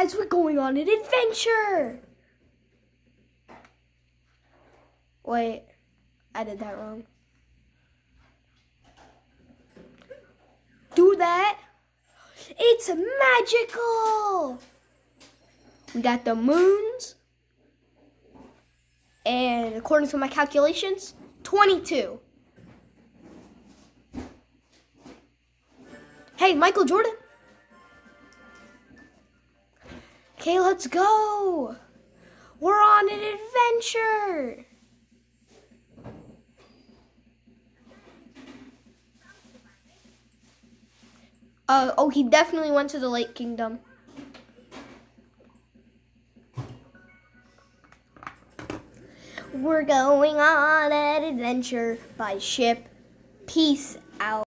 Guys, we're going on an adventure. Wait, I did that wrong. Do that. It's magical. We got the moons. And according to my calculations, 22. Hey, Michael Jordan. Okay, let's go. We're on an adventure. Uh, oh, he definitely went to the Lake Kingdom. We're going on an adventure by ship. Peace